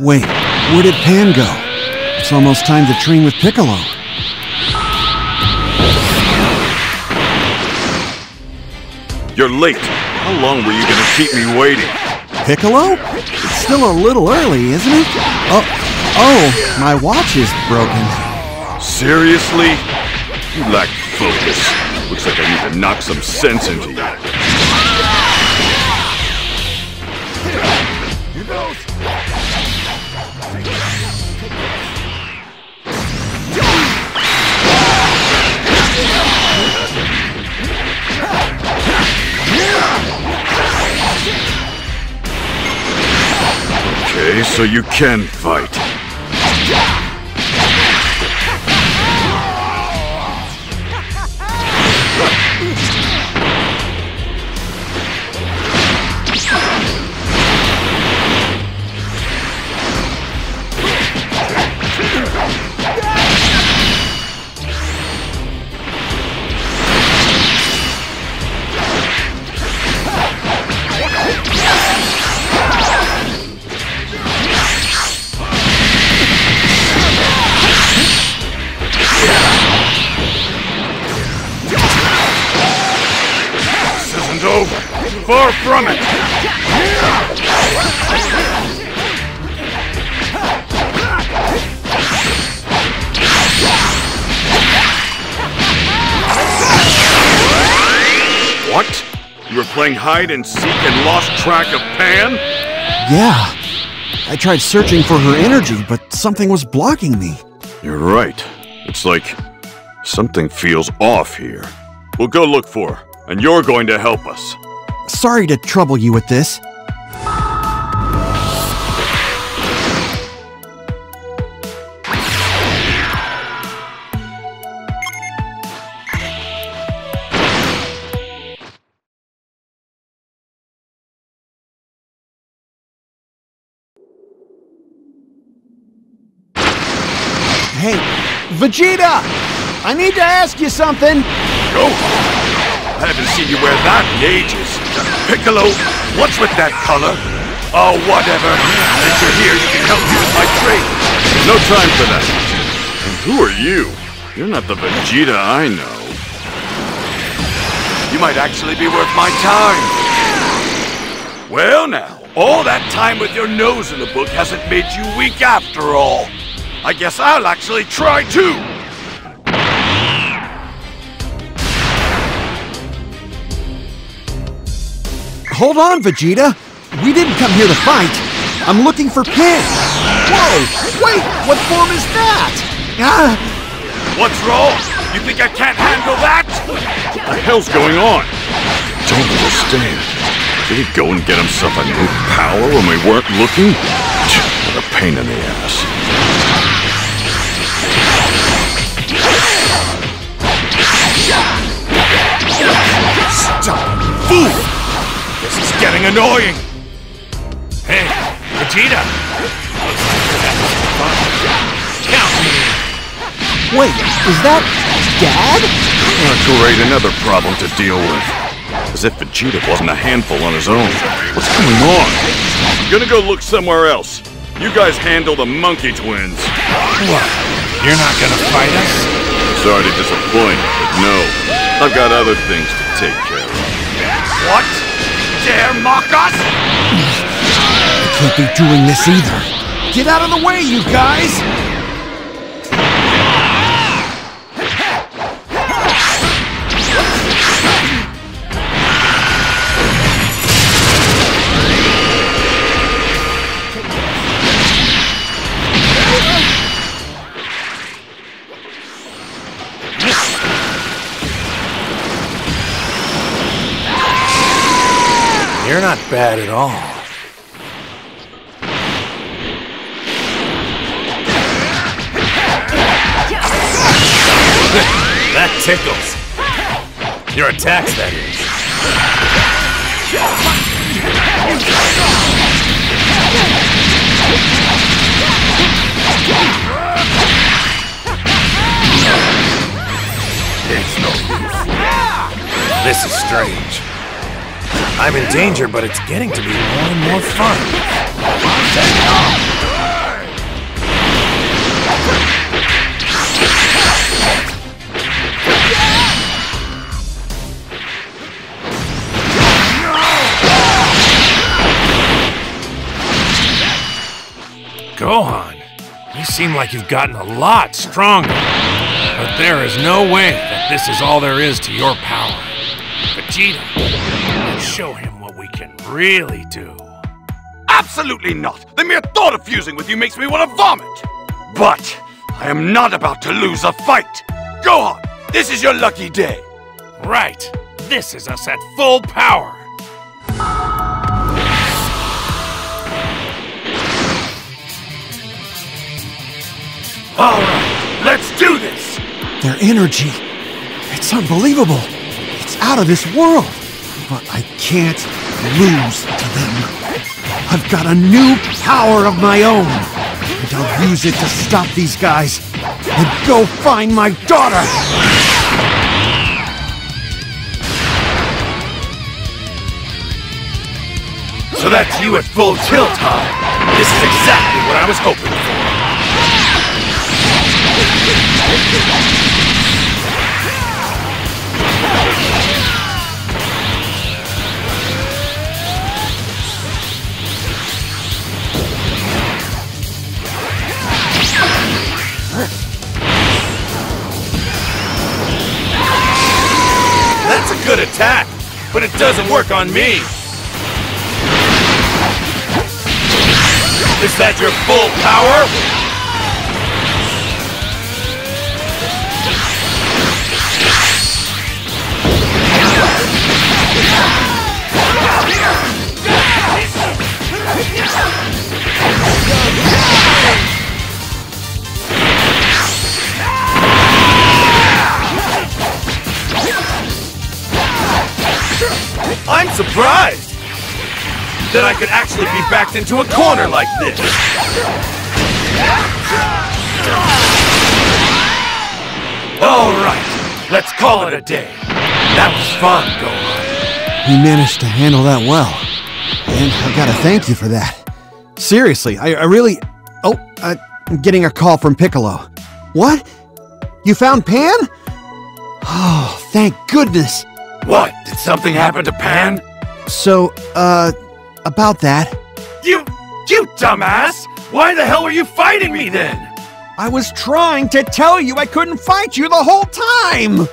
Wait, where did Pan go? It's almost time to train with Piccolo. You're late. How long were you gonna keep me waiting? Piccolo? It's still a little early, isn't it? Oh, oh, my watch is broken. Seriously? You lack focus. Looks like I need to knock some sense into you. So you can fight. Far from it. What? You were playing hide and seek and lost track of Pan? Yeah. I tried searching for her energy, but something was blocking me. You're right. It's like something feels off here. We'll go look for her, and you're going to help us. Sorry to trouble you with this. Hey, Vegeta! I need to ask you something. Go! I haven't seen you wear that in ages. Piccolo, what's with that color? Oh, whatever. Since you're here, you can help me with my trade. No time for that. And who are you? You're not the Vegeta I know. You might actually be worth my time. Well now, all that time with your nose in the book hasn't made you weak after all. I guess I'll actually try too. Hold on, Vegeta. We didn't come here to fight. I'm looking for Pan. Whoa! Wait! What form is that? Ah! What's wrong? You think I can't handle that? What the hell's going on? Don't understand. Did he go and get himself a new power when we weren't looking? What a pain in the ass. Stop! Fool! This is getting annoying! Hey, Vegeta! Count me! Wait, is that Dad? Ah, great, another problem to deal with. As if Vegeta wasn't a handful on his own. What's going on? I'm gonna go look somewhere else. You guys handle the monkey twins. What? You're not gonna fight us? Sorry to disappoint, but no. I've got other things to take care of. What? Dare mock us? Can't be doing this either. Get out of the way, you guys! You're not bad at all. that tickles. Your attacks, that is. It's no use. This is strange. I'm in danger, but it's getting to be more and more fun. Gohan, you seem like you've gotten a lot stronger. But there is no way that this is all there is to your power. Vegeta, show him what we can really do. Absolutely not! The mere thought of fusing with you makes me want to vomit! But I am not about to lose a fight! Gohan, this is your lucky day! Right, this is us at full power. Alright, let's do this! Their energy. It's unbelievable. It's out of this world. But I can't lose to them. I've got a new power of my own. And I'll use it to stop these guys. And go find my daughter! So that's you at full tilt, huh? This is exactly what I was hoping attack, but it doesn't work on me. Is that your full power? Surprised that I could actually be backed into a corner like this. All right, let's call it a day. That was fun, Gohan. You managed to handle that well. And I gotta thank you for that. Seriously, I, I really. Oh, uh, I'm getting a call from Piccolo. What? You found Pan? Oh, thank goodness. What? Did something happen to Pan? So, uh, about that, You, you dumbass! Why the hell were you fighting me then? I was trying to tell you I couldn't fight you the whole time!